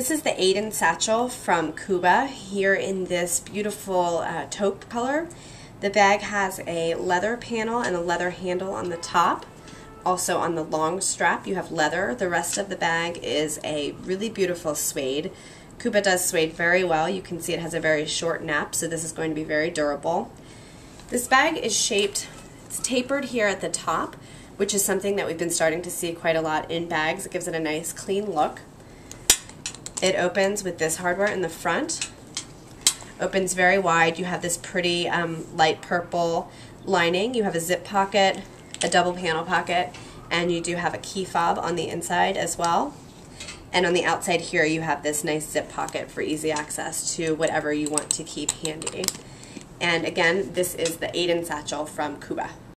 This is the Aiden Satchel from Kooba here in this beautiful uh, taupe color. The bag has a leather panel and a leather handle on the top. Also on the long strap you have leather. The rest of the bag is a really beautiful suede. Kooba does suede very well. You can see it has a very short nap so this is going to be very durable. This bag is shaped, it's tapered here at the top which is something that we've been starting to see quite a lot in bags. It gives it a nice clean look. It opens with this hardware in the front. Opens very wide. You have this pretty um, light purple lining. You have a zip pocket, a double panel pocket, and you do have a key fob on the inside as well. And on the outside here you have this nice zip pocket for easy access to whatever you want to keep handy. And again, this is the Aiden Satchel from Kooba.